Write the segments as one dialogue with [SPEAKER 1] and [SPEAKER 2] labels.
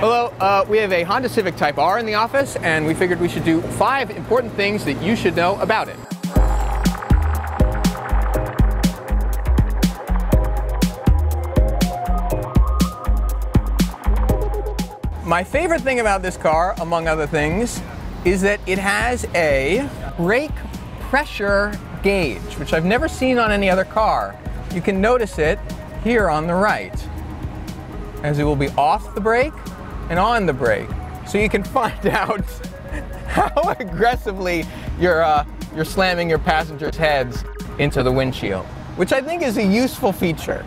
[SPEAKER 1] Hello, uh, we have a Honda Civic Type R in the office, and we figured we should do five important things that you should know about it. My favorite thing about this car, among other things, is that it has a brake pressure gauge, which I've never seen on any other car. You can notice it here on the right, as it will be off the brake and on the brake. So you can find out how aggressively you're, uh, you're slamming your passengers' heads into the windshield, which I think is a useful feature.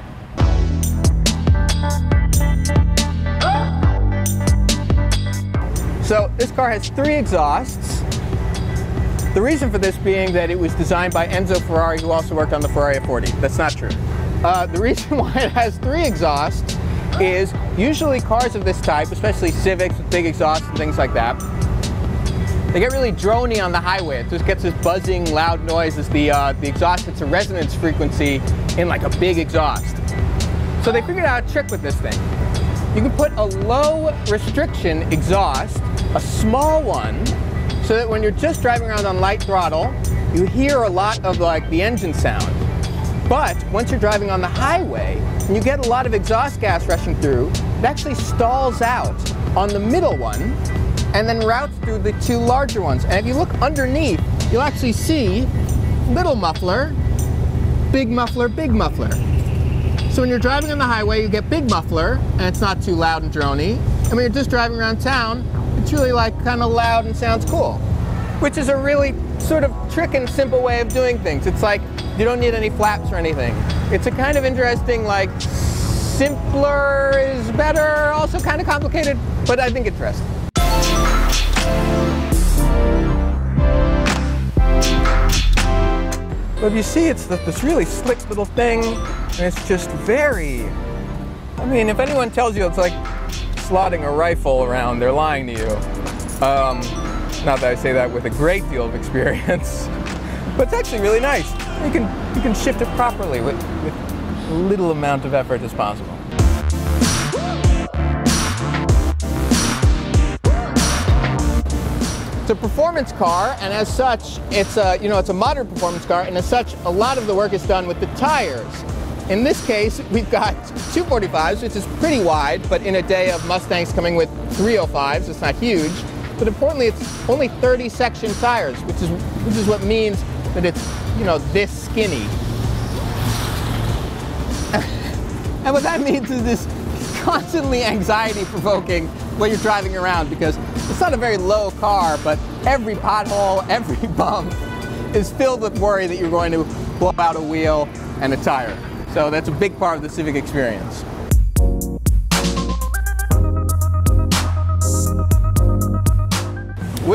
[SPEAKER 1] So this car has three exhausts. The reason for this being that it was designed by Enzo Ferrari, who also worked on the Ferrari F40. That's not true. Uh, the reason why it has three exhausts is usually cars of this type, especially Civics with big exhausts and things like that, they get really drony on the highway. It just gets this buzzing, loud noise as the, uh, the exhaust hits a resonance frequency in like a big exhaust. So they figured out a trick with this thing. You can put a low restriction exhaust, a small one, so that when you're just driving around on light throttle, you hear a lot of like the engine sound. But once you're driving on the highway and you get a lot of exhaust gas rushing through, it actually stalls out on the middle one and then routes through the two larger ones. And if you look underneath, you'll actually see little muffler, big muffler, big muffler. So when you're driving on the highway, you get big muffler, and it's not too loud and drony. And when you're just driving around town, it's really like kind of loud and sounds cool. Which is a really sort of trick and simple way of doing things. It's like you don't need any flaps or anything. It's a kind of interesting, like simpler is better, also kind of complicated, but I think it's interesting. But you see, it's this really slick little thing, and it's just very, I mean, if anyone tells you it's like slotting a rifle around, they're lying to you. Um, not that I say that with a great deal of experience, but it's actually really nice. You can, you can shift it properly with, with little amount of effort as possible. It's a performance car, and as such, it's a, you know, it's a modern performance car, and as such, a lot of the work is done with the tires. In this case, we've got 245s, which is pretty wide, but in a day of Mustangs coming with 305s, it's not huge. But importantly, it's only 30 section tires, which is, which is what means that it's, you know, this skinny. and what that means is this constantly anxiety provoking when you're driving around because it's not a very low car, but every pothole, every bump is filled with worry that you're going to blow out a wheel and a tire. So that's a big part of the Civic experience.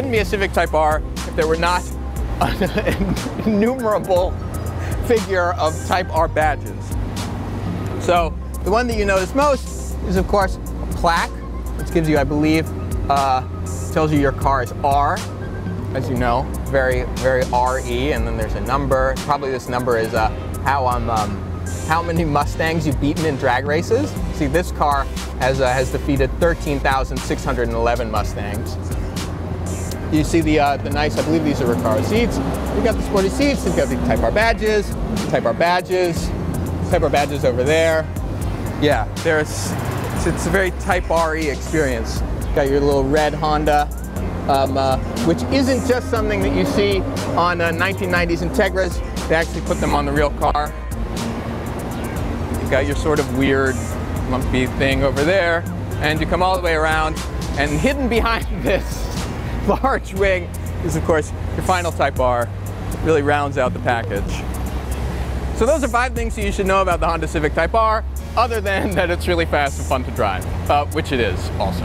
[SPEAKER 1] Wouldn't be a Civic Type R if there were not an innumerable figure of Type R badges. So the one that you notice most is of course a plaque, which gives you, I believe, uh, tells you your car is R, as you know, very, very RE, and then there's a number. Probably this number is uh, how um, um, how many Mustangs you've beaten in drag races. See, this car has uh, has defeated 13,611 Mustangs. You see the uh, the nice, I believe these are Recaro seats. We've got the sporty seats. we've got the Type R badges, Type R badges, Type R badges over there. Yeah, there's it's, it's a very Type RE experience. Got your little red Honda, um, uh, which isn't just something that you see on uh, 1990s Integras. They actually put them on the real car. You've got your sort of weird lumpy thing over there, and you come all the way around, and hidden behind this large wing is, of course, your final Type R. Really rounds out the package. So those are five things you should know about the Honda Civic Type R, other than that it's really fast and fun to drive, uh, which it is also.